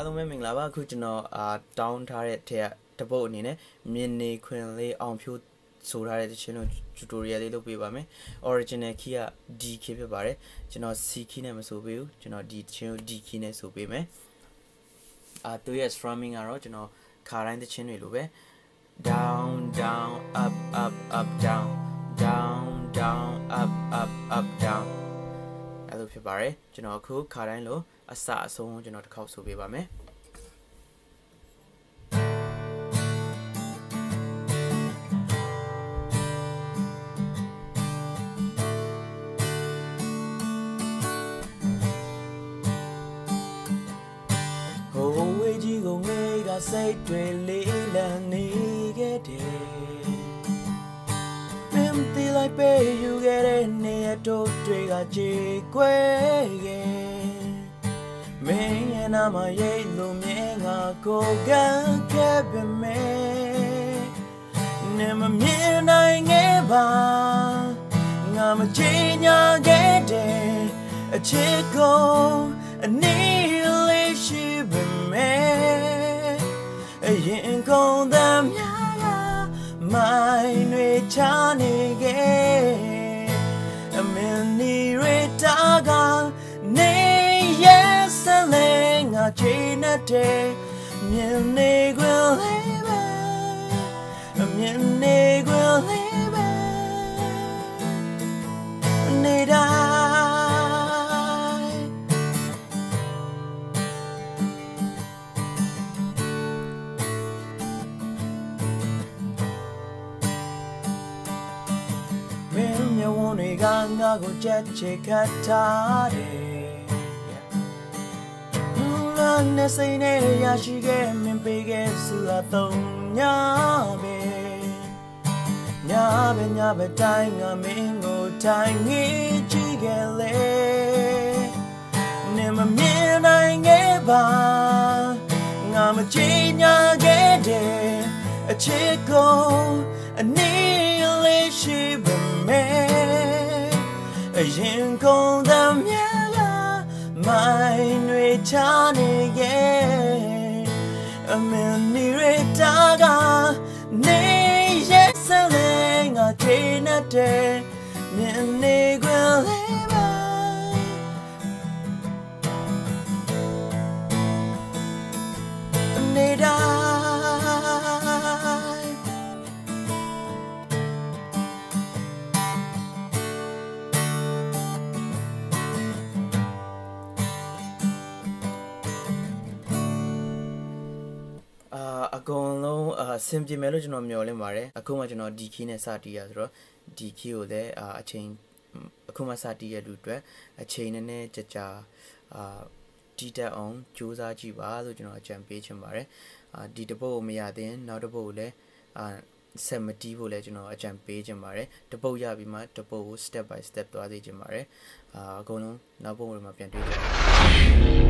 အားလုံးပဲမင်္ဂလာပါအခုကျွန်တော်အာတောင်းထားတဲ့ထက်ကတပုတ်အနေနဲ့မြင်နေခွင်လေးအောင်ဖြိုးဆိုထားတဲ့တခြင်းတို့ tutorial လေးလုပ်ပေးပါမယ် original key က D key ဖြစ်ပါတယ်ကျွန်တော် C key နဲ့မဆိုပေးဘူးကျွန်တော်ဒီတခြင်းကို D key နဲ့ဆိုပေးမယ်အာသူရဲ့ strumming ကတော့ကျွန်တော်ခါတိုင်းတခြင်းတွေလိုပဲ down down up up up down down down up up up down အဲ့လိုဖြစ်ပါတယ်ကျွန်တော်အခုခါတိုင်းလို အစအဆုံးကျွန်တော်တစ်ခေါက်ဆိုပေးပါမယ်ဟိုဝေးကြီးကိုငေးကစိတ်တွေလေးလံနေခဲ့တယ်မင်းတီလိုက်ပေးယူခဲ့တဲ့နေရတို့တွေကကြေကွဲခဲ့မင်းရဲ့နာ မရိတ်လို့မြင်ငါကိုကန်းခဲ့ပေမဲ့နေမမြင်နိုင်ခဲ့ပါငါမချင်ညာခဲ့တဲ့အချစ်ကိုအနည်းလေးရှိပေမဲ့အရင်ကုန်သမျှကမိုင်းတွေချနေခဲ့ ငါချိန်တဲ့မြင်နေခွင်လေးပဲအမြင်နေခွင်လေးပဲနေတိုင်းမင်းမျက်ဝ န်းတွေကငါကိုကြက်ချေခတ်ထားတယ်လာနဲ့စိတ်နဲ့ရရှိခဲ့မင်းပေးခဲ့စုအသုံးညာပဲညာပဲညာပဲတိုင်းငါမင်းကိုတိုင်းငေးကြည့်ခဲ့လေနေမမြင်နိုင်ခဲ့ပါငါမချင်ညာခဲ့တဲ့အချစ်ကိုအနည်းလေးရှိပေမဲ့အရင်ကုန်သမျှက မိုင်းတွေချနေခဲ့အမင်းနေရတာကနေရဲ့ဆလဲငါချိန်တဲ့မြင်နေ အာအကုန်လုံးအာအဆင်ပြေမယ်လို့ကျွန်တော်မျှော်လင့်ပါတယ်အခုမှကျွန်တော်ဒီ key နဲ့စတီးရဆိုတော့ဒီ key ကိုလည်းအာအချိန်အခုမှစတီးရတဲ့အတွက်အချိန်နည်းနည်းကြာကြာအာတီးတက်အောင်စူးစမ်းကြည့်ပါလို့ကျွန်တော်အကြံပေးချင်ပါတယ်အာဒီတစ်ပုတ်ကိုမရသေးရင်နောက်တစ်ပုတ်ကိုလည်းအာဆက်မတီးဖို့လည်းကျွန်တော်အကြံပေးချင်ပါတယ်တစ်ပုတ်ရပြီးမှတစ်ပုတ်ကို step by step သွားသေးချင်ပါတယ်အာအကုန်လုံးနောက်ပုတ်တွေမှာပြန်တွေ့ကြပါမယ်